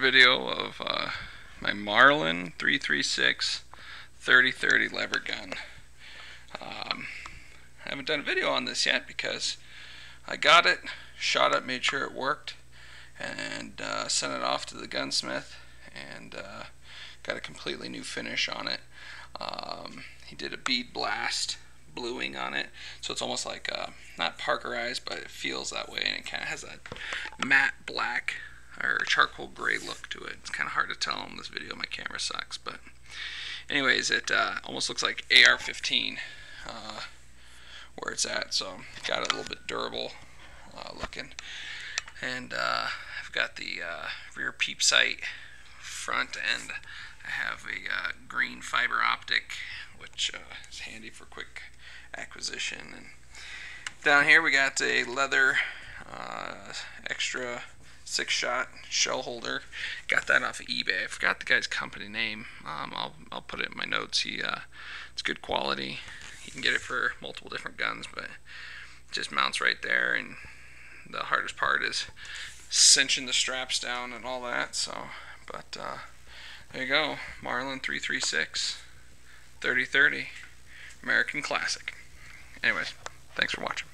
video of uh, my Marlin 336 3030 lever gun. Um, I haven't done a video on this yet because I got it, shot it, made sure it worked, and uh, sent it off to the gunsmith and uh, got a completely new finish on it. Um, he did a bead blast bluing on it, so it's almost like uh, not parkerized, but it feels that way, and it kind of has a matte black or charcoal gray look to it. It's kind of hard to tell in this video. My camera sucks, but anyways, it uh, almost looks like AR-15 uh, where it's at. So got it a little bit durable uh, looking, and uh, I've got the uh, rear peep sight front end. I have a uh, green fiber optic, which is handy for quick acquisition. And down here we got a leather extra six shot shell holder. Got that off of eBay. I forgot the guy's company name. Um, I'll, I'll put it in my notes. He uh, It's good quality. You can get it for multiple different guns, but it just mounts right there. And the hardest part is cinching the straps down and all that. So, but uh, there you go. Marlin 336 3030 American Classic. Anyways, thanks for watching.